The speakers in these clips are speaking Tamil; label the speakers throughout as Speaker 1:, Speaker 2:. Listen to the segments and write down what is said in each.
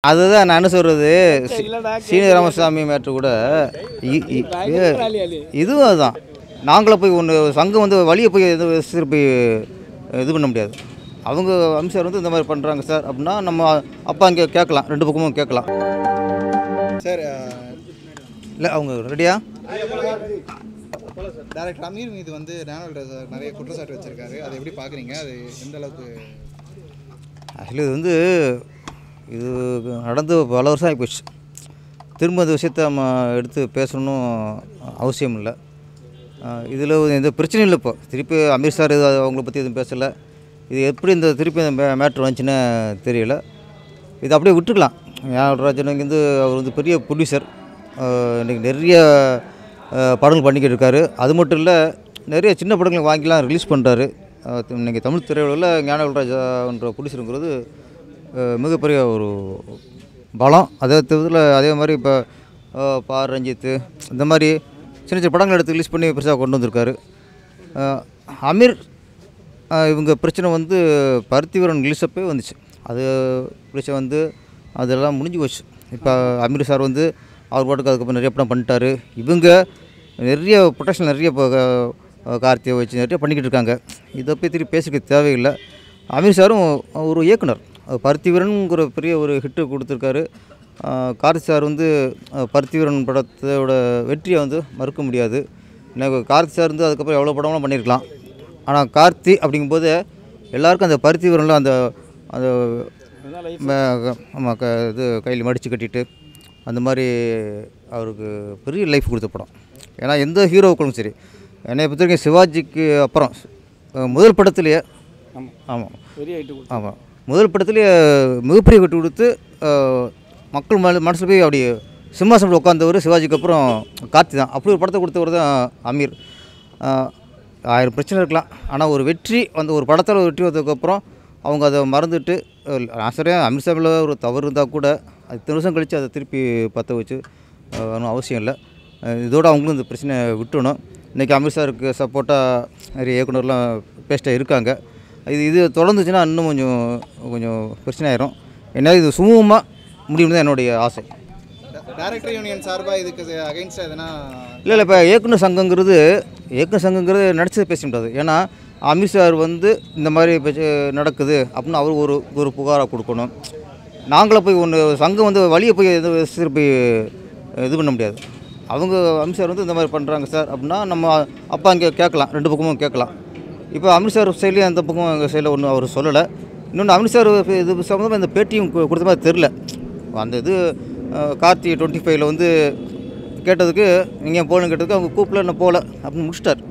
Speaker 1: அதுதான் நான் என்ன சொல்கிறது
Speaker 2: இல்லடா,
Speaker 1: சீனி ராமசாமி மேட்ரு கூட. இ- இ- இதுவும் அதுதான். நாங்களே போய் ஒன்று சங்கம் வந்து வழியை போய் எது திருப்பி இது பண்ண முடியாது. அவங்க அம்சார் வந்து இந்த மாதிரி பண்ணுறாங்க சார். அப்படின்னா நம்ம அப்பா இங்கே கேட்கலாம். ரெண்டு பக்கமும் கேட்கலாம்.
Speaker 3: சார்
Speaker 1: இல்லை அவங்க ரெடியா?
Speaker 3: டேரக்டர் அமீர் மீது வந்து நிறைய குற்றச்சாட்டு வச்சிருக்காரு. அதை எப்படி பார்க்குறீங்க அது எந்த அளவுக்கு
Speaker 1: ஆக்சுவலி இது வந்து இது நடந்து பல வருஷம் ஆகிப்போச்சு. போச்சு திரும்ப இந்த விஷயத்த நம்ம எடுத்து பேசணும் அவசியம் இல்லை. இதில் எந்த பிரச்சனையும் இல்லை இப்போ. திருப்பி அமீர் சார் இது அவங்கள பற்றி எதுவும் பேசலை. இது எப்படி இந்த திருப்பி இந்த மே மேட்ரு வந்துச்சுன்னு தெரியல. இது அப்படியே விட்டுக்கலாம் ஞானராஜன் இங்கேருந்து அவர் வந்து பெரிய ப்ரொடியூசர். இன்றைக்கி நிறைய படங்கள் பண்ணிக்கிட்டு இருக்காரு. அது மட்டும் இல்லை நிறைய சின்ன படங்களை வாங்கிலாம் ரிலீஸ் பண்ணுறாரு இன்றைக்கி தமிழ் திரையுலகில் ஞானராஜான்ற ப்ரொடியூசருங்கிறது மிகப்பெரிய ஒரு பலம். அதே தவிர அதே மாதிரி இப்போ பா ரஞ்சித்து இந்த மாதிரி சின்ன சின்ன படங்கள் எடுத்து ரிலீஸ் பண்ணி பெருசாக கொண்டு வந்திருக்காரு. அமீர் இவங்க பிரச்சனை வந்து பருத்திவரன் ரிலீஸப்பே வந்துச்சு. அது பிரச்சனை வந்து அதெல்லாம் முடிஞ்சு போச்சு. இப்போ அமீர் சார் வந்து அவர் பாட்டுக்கு அதுக்கப்புறம் நிறைய படம் பண்ணிட்டாரு. இவங்க நிறைய ப்ரொடக்ஷன் நிறைய இப்போ கார்த்தியை வச்சு நிறைய பண்ணிக்கிட்டு இருக்காங்க. இதை பற்றி திருப்பி பேசிக்க தேவையில்லை. அமீர் சாரும் ஒரு இயக்குனர். பருத்திவீரனுங்கிற பெரிய ஒரு ஹிட்டு கொடுத்துருக்காரு. கார்த்தி சார் வந்து பருத்திவீரன் படத்தோட வெற்றியை வந்து மறுக்க முடியாது. எனக்கு கார்த்தி சார் வந்து அதுக்கப்புறம் எவ்வளோ படம்லாம் பண்ணியிருக்கலாம் ஆனால் கார்த்தி அப்படிங்கும்போது எல்லாருக்கும் அந்த பருத்திவீரனில் அந்த அந்த ஆமாம் க இது கையில் மடித்து கட்டிட்டு அந்த மாதிரி அவருக்கு பெரிய லைஃப் கொடுத்த படம். ஏன்னா எந்த ஹீரோவுக்கும் சரி என்னை பொறுத்த வரைக்கும் சிவாஜிக்கு அப்புறம் முதல் படத்துலேயே
Speaker 2: ஆமாம்
Speaker 1: ஆமாம் ஆமாம் முதல் படத்துலேயே மிகப்பெரிய கட்டு கொடுத்து மக்கள் மன மனசில் போய் அப்படி சிம்மாசனத்தில் உட்காந்தவர் சிவாஜிக்கு அப்புறம் கார்த்தி தான். அப்படி ஒரு படத்தை கொடுத்தவர் தான் அமீர். ஆயிரம் பிரச்சனை இருக்கலாம். ஆனால் ஒரு வெற்றி அந்த ஒரு படத்தில் வெற்றி வந்ததுக்கப்புறம் அவங்க அதை மறந்துட்டு ஆசிரியர் அமித்ஷாவில் ஒரு தவறு இருந்தால் கூட அது இத்தனை வருஷம் கழித்து அதை திருப்பி பற்ற வச்சு ஒன்றும் அவசியம் இல்லை. இதோடு இதோட அவங்களும் இந்த பிரச்சனையை விட்டுணும் இன்றைக்கி அமித்ஷாருக்கு சப்போர்ட்டாக நிறைய இயக்குனர்லாம் பேஸ்ட்டாக இருக்காங்க. இது இது தொடர்ந்துச்சுன்னா இன்னும் கொஞ்சம் கொஞ்சம் பிரச்சனை ஆயிரும் ஏன்னா இது சுமூகமாக முடியும் தான் என்னுடைய ஆசை.
Speaker 3: டேரக்டர் யூனியன் சார்பாக இதுக்கு அகைன்ஸ்டாக எதனா
Speaker 1: இல்லை இல்லை இப்போ இயக்குனர் சங்கங்கிறது இயக்குனர் சங்கங்கிறது நடிச்சதை பேச முடியாது. ஏன்னா அமீர் சார் வந்து இந்த மாதிரி நடக்குது அப்படின்னு அவர் ஒரு ஒரு புகாராக கொடுக்கணும். நாங்களே போய் ஒன்று சங்கம் வந்து வழியை போய் எது திருப்பி இது பண்ண முடியாது. அவங்க அமீர் சார் வந்து இந்த மாதிரி பண்ணுறாங்க சார் அப்படின்னா நம்ம அப்பா இங்கே கேட்கலாம் ரெண்டு பக்கமும் கேட்கலாம். இப்போ அமீர் சார் சைட்லேயும் அந்த பக்கம் எங்கள் சைடில் ஒன்றும் அவர் சொல்லலை. இன்னொன்று அமீர் சார் இது சம்மந்தமாக இந்த பேட்டியும் கொடுத்த மாதிரி தெரில அந்த இது கார்த்தி டுவெண்ட்டி ஃபைவ்ல வந்து கேட்டதுக்கு நீங்கள் போகணுன்னு கேட்டதுக்கு அவங்க கூப்பிடல நான் போகல அப்படின்னு முடிச்சிட்டார்.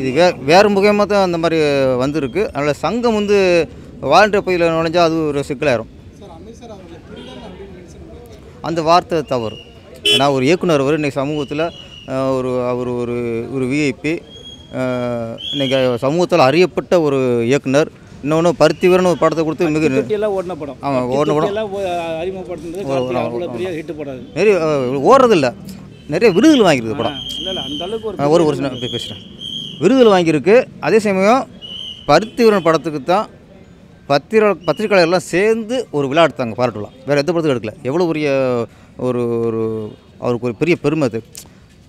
Speaker 1: இது வே வேறு முக்கியமாக தான் அந்த மாதிரி வந்திருக்கு. அதனால் சங்கம் வந்து வாலண்டியர் பகுதியில் நுழைஞ்சா அது ஒரு சிக்கலாயிரும். அந்த வார்த்தை தவறு. ஏன்னா ஒரு இயக்குனர் அவர் இன்றைக்கி சமூகத்தில் ஒரு அவர் ஒரு ஒரு விஐபி இன்றைக்கி சமூகத்தில் அறியப்பட்ட ஒரு இயக்குனர் இன்னொன்று பருத்திவரன் ஒரு படத்தை கொடுத்து மிக
Speaker 2: ஓடின படம்.
Speaker 1: ஆமா, ஓடின படம்.
Speaker 2: அறிமுகப்படுத்துனது
Speaker 1: நிறைய ஓடுறதில்ல. நிறைய விருதுகள் வாங்கியிருக்கு படம்.
Speaker 2: ஒரு
Speaker 1: ஒரு பேசுகிறேன் விருதுகள் வாங்கியிருக்கு. அதே சமயம் பருத்திவரன் படத்துக்கு தான் பத்திர பத்திரிகையாளர்லாம் சேர்ந்து ஒரு விழா எடுத்தாங்க பாராட்டு விழா. வேறு எந்த படத்துக்கும் எடுக்கல. எவ்வளோ பெரிய ஒரு ஒரு அவருக்கு ஒரு பெரிய பெருமை அது.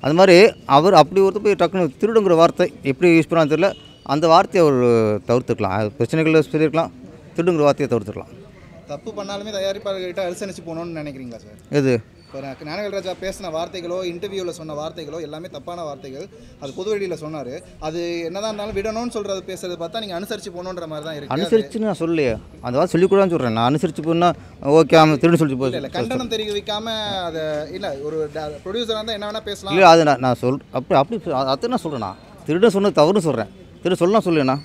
Speaker 1: அது மாதிரி அவர் அப்படி ஒருத்தர் போய் டக்குன்னு திருடுங்கிற வார்த்தை எப்படி யூஸ் பண்ணான்னு தெரியல. அந்த வார்த்தையை அவர் தவிர்த்துக்கலாம். அது பிரச்சனைகளை சொல்லியிருக்கலாம். திருடுங்கிற வார்த்தையை தவிர்த்துக்கலாம்.
Speaker 3: தப்பு பண்ணாலுமே தயாரிப்பாளர்கிட்ட அனுசரித்து போகணும்னு நினைக்கிறீங்களா சார்?
Speaker 1: எது?
Speaker 3: இப்போ ஞானவேல் ராஜா பேசின வார்த்தைகளோ இன்டர்வியூவில் சொன்ன வார்த்தைகளோ எல்லாமே தப்பான வார்த்தைகள். அது பொது வெளியில் சொன்னார். அது என்னதான் இருந்தாலும் விடணும்னு சொல்கிறது பேசுறது பார்த்தா நீங்கள் அனுசரித்து போகணுன்ற மாதிரி தான் இருக்கு.
Speaker 1: அனுசரிச்சுன்னு நான் சொல்லலையே. அந்த வார்த்தை சொல்லிக்கூடாதுன்னு சொல்கிறேன் நான் அனுசரித்து போனால் ஓகே அவன் திருடு சொல்லிட்டு
Speaker 3: இல்லை இல்லை
Speaker 1: போய்
Speaker 3: கண்டனம் தெரிவிக்காம அதை இல்லை ஒரு ப்ரொடியூசராக இருந்தால் என்ன வேணால் பேசலாம்.
Speaker 1: இல்லை அது நான் நான் சொல் அப்படி அப்படி அது- நான் சொல்கிறேண்ணா திருடன் சொன்னது தவறுன்னு சொல்கிறேன் திருட சொல்லலாம் சொல்லுண்ணா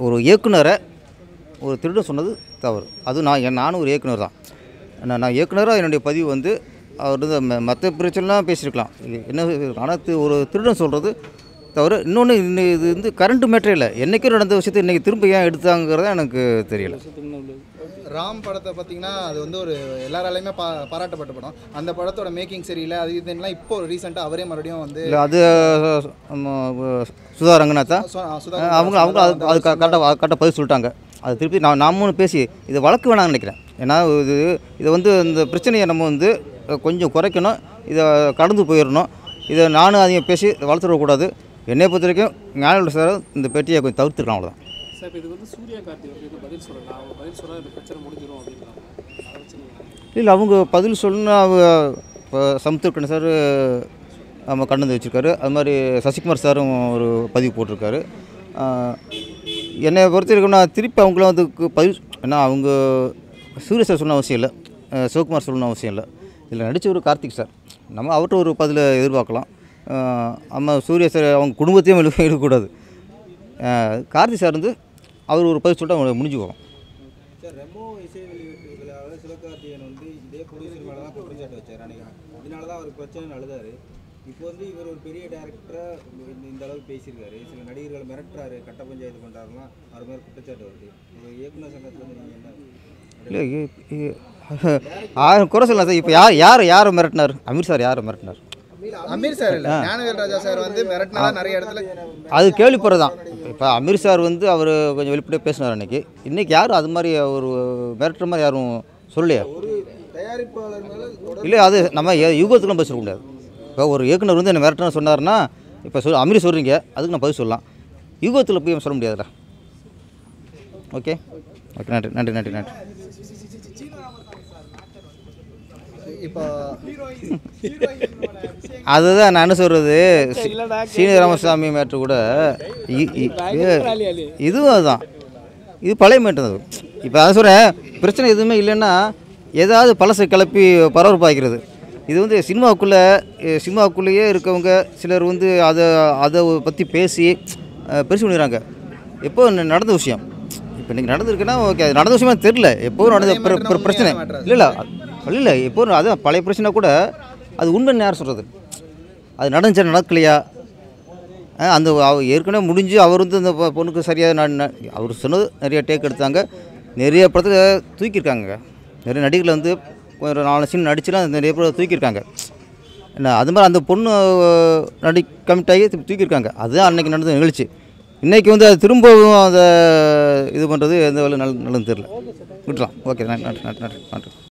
Speaker 1: ஒரு இயக்குனரை ஒரு திருடன் சொன்னது தவறு. அது நான் நானும் ஒரு இயக்குனர் தான். நான் நான் இயக்குனராக என்னுடைய பதிவு வந்து அவர் வந்து மற்ற பிரச்சனைலாம் பேசியிருக்கலாம். இது என்ன ஆனால் ஒரு திருடன் சொல்கிறது தவிர இன்னொன்று இன்னும் இது வந்து கரண்ட் மேட்டரே இல்லை. என்றைக்கும் நடந்த விஷயத்தை இன்றைக்கி திரும்ப ஏன் எடுத்தாங்கிறத எனக்கு தெரியல.
Speaker 3: ராம் படத்தை பார்த்தீங்கன்னா அது வந்து ஒரு எல்லாராலையுமே பா பாராட்டப்பட்ட படம். அந்த படத்தோட மேக்கிங் சரியில்லை அது இதுலாம் இப்போ ரீசெண்டாக அவரே மறுபடியும் வந்து
Speaker 1: இல்லை அது சுதா ரங்கநாதா
Speaker 3: சொ- சுதா
Speaker 1: அவங்க அவங்க அது அது கரெக்டாக கரெக்டாக பதில் சொல்லிட்டாங்க. அது திருப்பி நான் நாமளும் பேசி இதை வழக்கு வேணாம்னு நினைக்கிறேன். ஏன்னா இது இதை வந்து இந்த பிரச்சனையை நம்ம வந்து கொஞ்சம் குறைக்கணும். இதை கடந்து போயிடணும். இதை நானும் அதிகம் பேசி வளர்த்துடக்கூடாது. என்னை பொறுத்த வரைக்கும் ஞான சார் இந்த பேட்டியை கொஞ்சம் தவிர்த்துக்கலாம் அவ்வளோதான்
Speaker 4: சார் இப்போ இது வந்து சூர்யா கார்த்தி வந்து இது பதில் சொல்லலாம் அவங்க பதில் சொன்னால் இந்த பிரச்சனை முடிஞ்சிடும் அப்படின்றாங்க அதை வச்சு நீங்க-
Speaker 1: இல்லை அவங்க பதில் சொல்லணும் அவங்க இப்போ சமுத்திரக்கண் சார் நம்ம கண்ணந்து வச்சுருக்காரு அது மாதிரி சசிகுமார் சாரும் ஒரு பதிவு போட்டிருக்காரு. என்னை பொறுத்த வரைக்கும் நான் திருப்பி அவங்கள வந்து பதிவு ஏன்னா அவங்க சூரிய சார் சொன்ன அவசியம் இல்லை. சிவகுமார் சொல்லணும் அவசியம் இல்லை. இதில் நடித்தவர் கார்த்திக் சார். நம்ம அவர்கிட்ட ஒரு பதில் எதிர்பார்க்கலாம். நம்ம சூரிய சார் அவங்க குடும்பத்தையும் எழு கார்த்திக் சார் வந்து அவர் ஒரு பதில் சொல்லிட்டு அவங்க முடிஞ்சு
Speaker 5: சார் சிவகார்த்திகேயன் வந்து இதே ப்ரொடியூசர் மேலே தான் குற்றச்சாட்டு வச்சார் அன்னைக்கு. அதனால தான் அவர் பிரச்சனை அழுதாரு. இப்போ வந்து இவர் ஒரு பெரிய டேரக்டராக இந்த அளவுக்கு பேசியிருக்காரு. சில நடிகர்கள் மிரட்டுறாரு. கட்ட பஞ்சாயத்து பண்ணுறாருலாம் அவர் மேலே குற்றச்சாட்டு வருது. ஒரு இயக்குனர் சங்கத்தில் வந்து நீங்கள் என்ன
Speaker 1: இல்லை குறை சொல்லலாம் சார். இப்போ யார் யார் யாரை மிரட்டினார்? அமீர் சார் யாரை மிரட்டினார்?
Speaker 3: அமீர் சார் இல்லை. ஞானவேல் ராஜா சார் வந்து மிரட்டினா நிறைய இடத்துல
Speaker 1: அது கேள்விப்படுறது தான் இப்போ அமீர் சார் வந்து அவர் கொஞ்சம் வெளிப்படையாக பேசினார் அன்றைக்கி இன்றைக்கி யாரும் அது மாதிரி ஒரு மிரட்டுற மாதிரி யாரும் சொல்லலையே? இல்லை அது நம்ம யூகத்துக்குலாம் முடியாது. இப்போ ஒரு இயக்குனர் வந்து என்ன மிரட்டணும் சொன்னார்னா இப்போ சொல் அமீர் சொல்கிறீங்க அதுக்கு நான் பதில் சொல்லலாம். யூகத்தில் போய் சொல்ல முடியாதுல்ல ஓகே? ஓகே நன்றி நன்றி நன்றி நன்றி.
Speaker 3: இப்போ
Speaker 1: அதுதான் நான் என்ன சொல்கிறது
Speaker 2: இல்லடா,
Speaker 1: சீனி ராமசாமி மேட்ரு கூட இ- இ-
Speaker 2: பயங்கர
Speaker 1: இதுவும் அதுதான். இது பழைய மேட்டு அது. இப்போ அதை சொல்கிறேன் பிரச்சனை எதுவுமே இல்லைன்னா ஏதாவது பழசை கிளப்பி பரபரப்பாக்கிறது. இது வந்து சினிமாவுக்குள்ளே சினிமாவுக்குள்ளேயே இருக்கவங்க சிலர் வந்து அதை அதை பற்றி பேசி பெருசு பண்ணிடுறாங்க. எப்போ நடந்த விஷயம்? இப்போ இன்றைக்கி நடந்திருக்குன்னா ஓகே அது நடந்த விஷயமா தெரில எப்போ நடந்த பிர- பிர- பிரச்சனை? இல்லை இல்லை இல்லை இல்லை எப்போ அதான் பழைய பிரச்சனை கூட அது உண்மைன்னு யார் சொல்கிறது அது நடந்துச்சா நடக்கலையா? அந்த ஏற்கனவே முடிஞ்சு அவர் வந்து அந்த பொண்ணுக்கு சரியாக நான் அவர் சொன்னது நிறைய டேக் எடுத்தாங்க. நிறைய படத்தில் தூக்கியிருக்காங்க. நிறைய நடிகர்கள் வந்து ஒரு நாலு சீன் நடிச்சுலாம் நிறைய பேர் தூக்கியிருக்காங்க. என்ன அது மாதிரி அந்த பொண்ணு நடி கமிட் ஆகி தூக்கியிருக்காங்க. அதுதான் அன்னைக்கு நடந்த நிகழ்ச்சி. இன்றைக்கி வந்து அது திரும்பவும் அதை இது பண்ணுறது எந்த வேலை நல்ல நல்லதுன்னு தெரில விட்டுலாம் ஓகே நன்றி நன்றி நன்றி நன்றி.